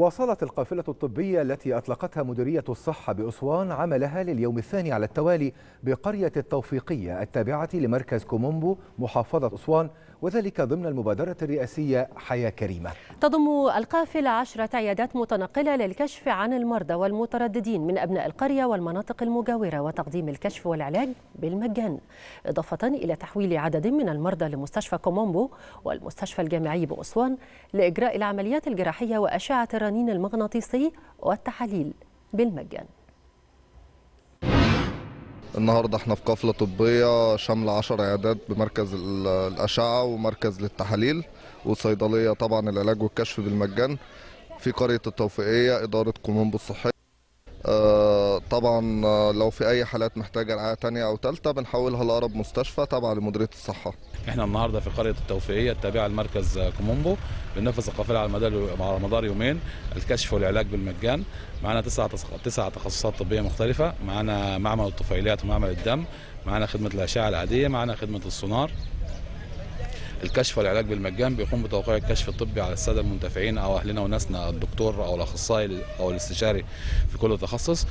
واصلت القافلة الطبية التي أطلقتها مديرية الصحة بأسوان عملها لليوم الثاني على التوالي بقرية التوفيقية التابعة لمركز كوم أمبو محافظة أسوان وذلك ضمن المبادرة الرئاسية حياة كريمة. تضم القافلة عشرة عيادات متنقلة للكشف عن المرضى والمترددين من أبناء القرية والمناطق المجاورة وتقديم الكشف والعلاج بالمجان إضافة إلى تحويل عدد من المرضى لمستشفى كوم أمبو والمستشفى الجامعي بأسوان لإجراء العمليات الجراحية وأشعة الرنين المغناطيسي والتحاليل بالمجان. النهارده إحنا في قافله طبية شاملة 10 عيادات بمركز ال- الأشعة ومركز للتحاليل وصيدليه طبعا العلاج والكشف بالمجان. في قرية التوفيقية إدارة كوم أمبو الصحيه آه، طبعا آه، لو في أي حالات محتاجة رعاية تانية أو ثالثه بنحولها لأقرب مستشفى تابعه لمديرية الصحة. إحنا النهارده في قرية التوفيقية التابعة لمركز كومومبو بننفذ القافلة على مدار على مدار يومين الكشف والعلاج بالمجان. معانا تسع- تسع تخصصات طبية مختلفة. معانا معمل الطفيليات ومعمل الدم. معانا خدمة الأشعة العادية معانا خدمة السونار. الكشف والعلاج بالمجان بيقوم بتوقيع الكشف الطبي على السادة المنتفعين أو أهلنا وناسنا الدكتور أو الأخصائي أو الاستشاري في كل تخصص.